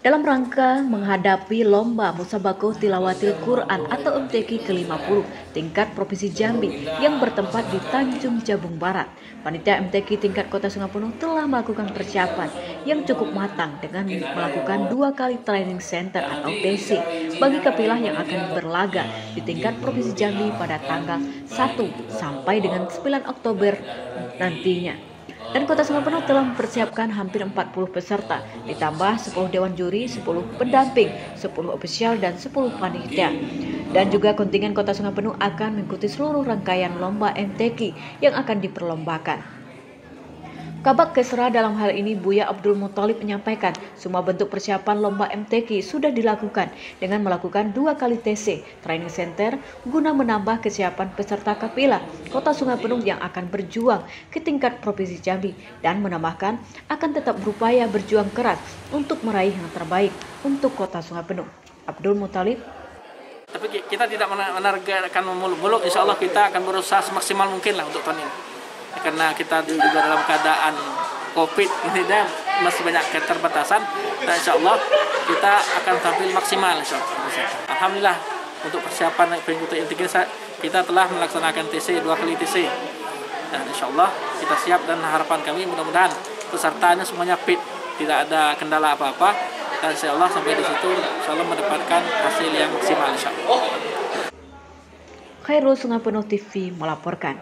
dalam rangka menghadapi Lomba Musabakoh Tilawatil Quran atau MTQ ke-50 tingkat Provinsi Jambi yang bertempat di Tanjung Jabung Barat. Panitia MTQ tingkat Kota Sungai Penuh telah melakukan persiapan yang cukup matang dengan melakukan dua kali training center atau TC bagi kapilah yang akan berlaga di tingkat Provinsi Jambi pada tanggal 1 sampai dengan 9 Oktober nantinya dan Kota Penuh telah mempersiapkan hampir 40 peserta, ditambah 10 dewan juri, 10 pendamping, 10 ofisial, dan 10 panitia. Dan juga kontingen Kota Sungai Penuh akan mengikuti seluruh rangkaian lomba MTQ yang akan diperlombakan. Kabak Kesra dalam hal ini Buya Abdul Muthalib menyampaikan semua bentuk persiapan lomba MTQ sudah dilakukan dengan melakukan dua kali TC training center guna menambah kesiapan peserta kapila Kota Sungai Penuh yang akan berjuang ke tingkat Provinsi Jambi dan menambahkan akan tetap berupaya berjuang keras untuk meraih yang terbaik untuk Kota Sungai Penuh. Abdul Muthalib. Tapi kita tidak menargetkan muluk-muluk, insya Allah kita akan berusaha semaksimal mungkin lah untuk tahun ini karena kita juga dalam keadaan covid ini dan masih banyak keterbatasan dan insya Allah kita akan tampil maksimal insya Allah. Alhamdulillah untuk persiapan pengikuti intigrasi kita telah melaksanakan TC dua kali TC dan insya Allah kita siap dan harapan kami mudah-mudahan pesertanya semuanya fit tidak ada kendala apa-apa dan insya Allah sampai di situ insya Allah mendapatkan hasil yang maksimal insya Allah. Khairul Sungai Penuh TV melaporkan.